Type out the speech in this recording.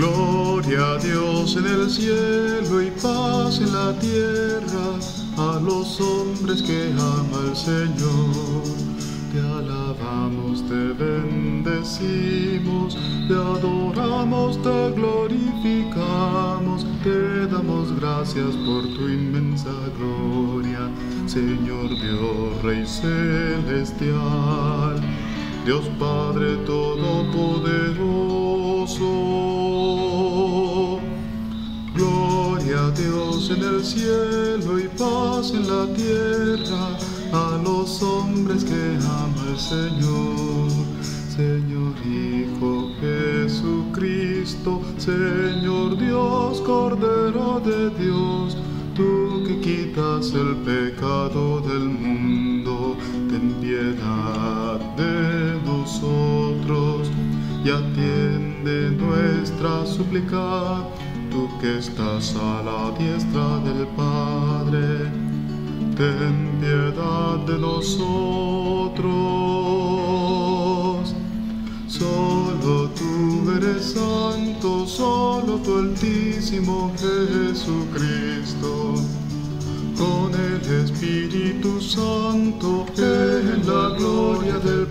Gloria a Dios en el cielo y paz en la tierra a los hombres que ama el Señor. Te alabamos, te bendecimos, te adoramos, te glorificamos, te damos gracias por tu inmensa gloria, Señor Dios, Rey celestial, Dios Padre Todopoderoso. En el cielo y paz en la tierra a los hombres que ama el Señor. Señor Hijo Jesucristo, Señor Dios, Cordero de Dios, tú que quitas el pecado del mundo, ten piedad de nosotros y atiende nuestra súplica, tú que estás a la diestra del Padre ten piedad de nosotros. Solo tú eres santo, solo tu altísimo Jesucristo. Con el Espíritu Santo en la gloria de